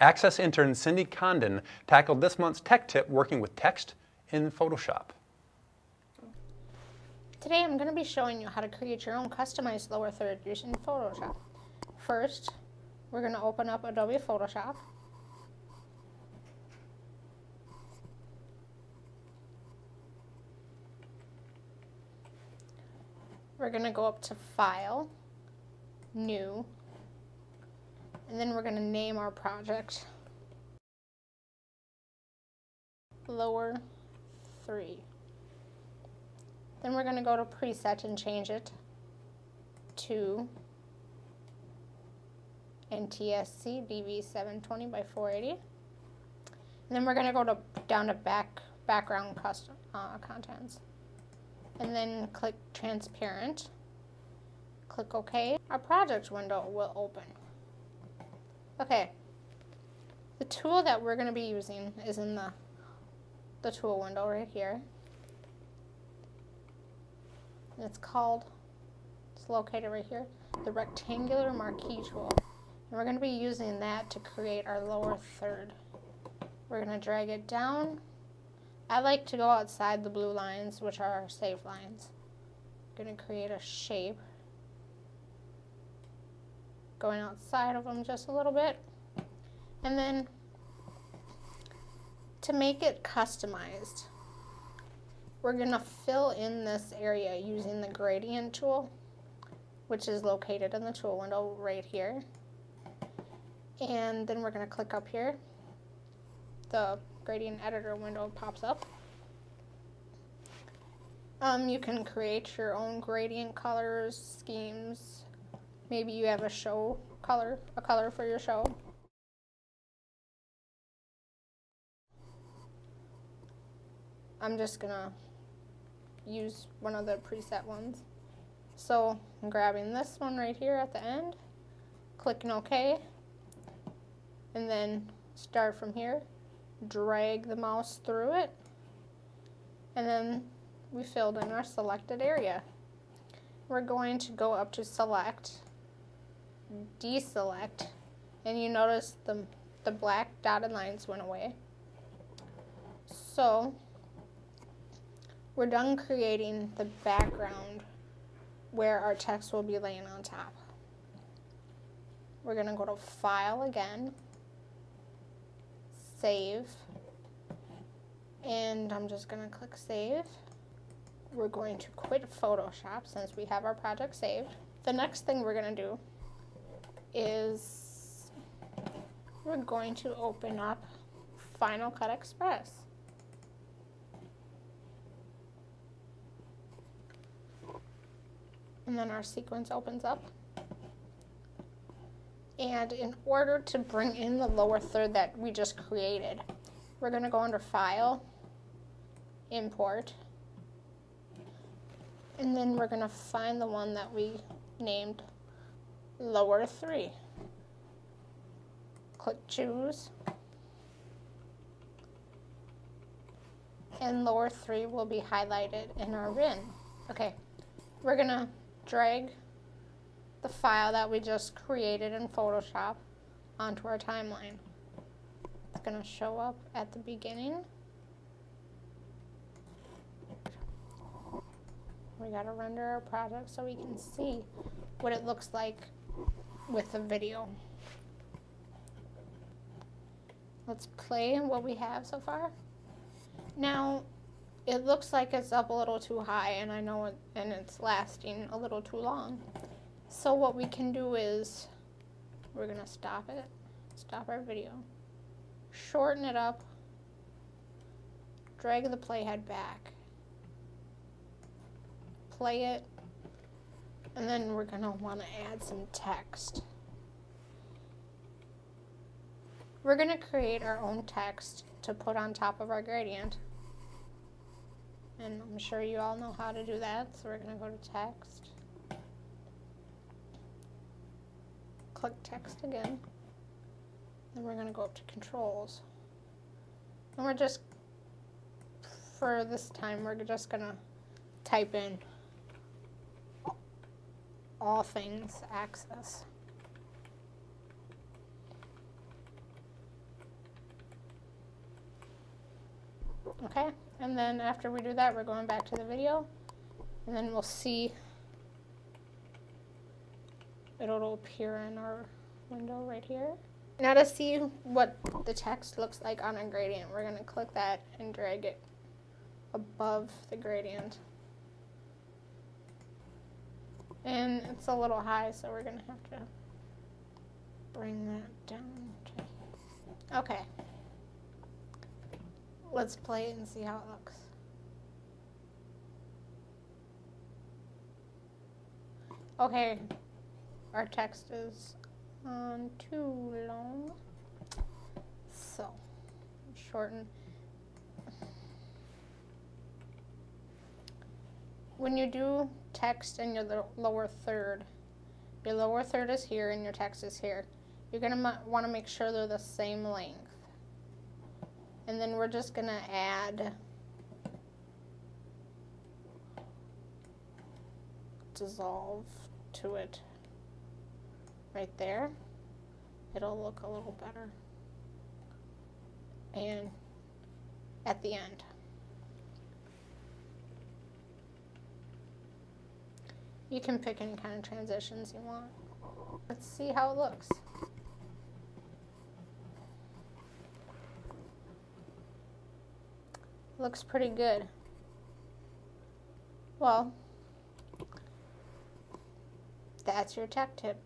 Access intern Cindy Condon tackled this month's tech tip working with text in Photoshop. Today I'm going to be showing you how to create your own customized lower third using Photoshop. First, we're going to open up Adobe Photoshop. We're going to go up to File, New, and then we're going to name our project Lower 3. Then we're going to go to Preset and change it to NTSC DV720 by 480. And then we're going to go to down to back background custom uh, contents and then click transparent. Click OK. Our project window will open. Okay, the tool that we're going to be using is in the, the tool window right here. And it's called, it's located right here, the rectangular marquee tool. And we're going to be using that to create our lower third. We're going to drag it down I like to go outside the blue lines, which are our save lines. I'm going to create a shape. Going outside of them just a little bit. And then to make it customized, we're going to fill in this area using the gradient tool, which is located in the tool window right here. And then we're going to click up here. The gradient editor window pops up. Um, you can create your own gradient colors, schemes. Maybe you have a show color, a color for your show. I'm just gonna use one of the preset ones. So I'm grabbing this one right here at the end, clicking OK, and then start from here drag the mouse through it, and then we filled in our selected area. We're going to go up to select, deselect, and you notice the, the black dotted lines went away. So we're done creating the background where our text will be laying on top. We're going to go to File again, save. And I'm just going to click save. We're going to quit Photoshop since we have our project saved. The next thing we're going to do is we're going to open up Final Cut Express. And then our sequence opens up. And in order to bring in the lower third that we just created, we're going to go under File, Import, and then we're going to find the one that we named Lower 3. Click Choose. And lower 3 will be highlighted in our bin. Okay, we're going to drag the file that we just created in Photoshop onto our timeline. It's going to show up at the beginning. We got to render our project so we can see what it looks like with the video. Let's play what we have so far. Now, it looks like it's up a little too high and I know it, and it's lasting a little too long. So what we can do is we're to stop it, stop our video, shorten it up, drag the playhead back, play it, and then we're going to want to add some text. We're going to create our own text to put on top of our gradient. And I'm sure you all know how to do that, so we're going to go to text. click text again. Then we're going to go up to controls. And we're just, for this time, we're just going to type in all things access. Okay, and then after we do that, we're going back to the video, and then we'll see it'll appear in our window right here. Now to see what the text looks like on a gradient, we're going to click that and drag it above the gradient. And it's a little high, so we're going to have to bring that down. Okay. Let's play it and see how it looks. Okay, our text is um, too long. So, shorten. When you do text in your lower third, your lower third is here and your text is here. You're going to want to make sure they're the same length. And then we're just going to add dissolve to it right there. It'll look a little better. And at the end. You can pick any kind of transitions you want. Let's see how it looks. Looks pretty good. Well, that's your tech tip.